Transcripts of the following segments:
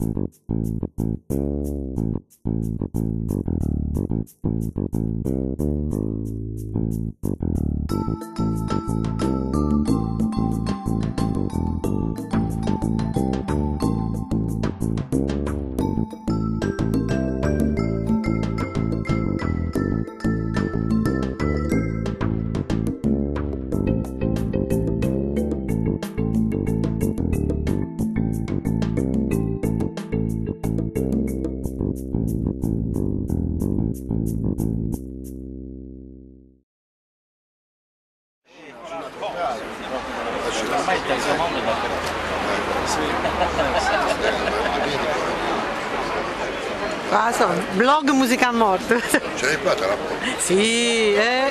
Thank you. Ormai il terzo mondo è dappertutto. Cosa? Blog Musica Morte. Ce l'hai fatta la sì, eh.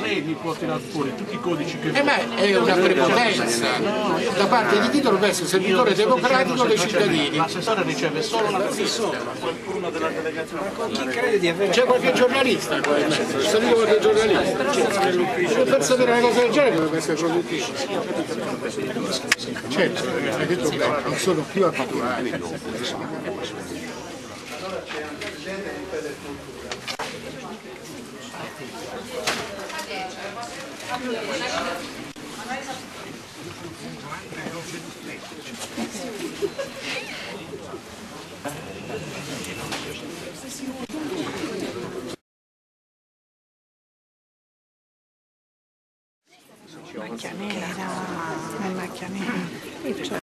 Lei mi può tirare fuori tutti i codici che Eh beh, è una prepotenza da parte di chi dovrebbe essere servitore democratico dei cittadini. l'assessore riceve solo la C'è qualche giornalista qua in mezzo, c'è salito qualche giornalista. Per sapere una cosa del genere dovrebbe essere produttivo. Certo, hai detto bene, non sono più abituati. Macchia nera, Macchianera, nel macchianera.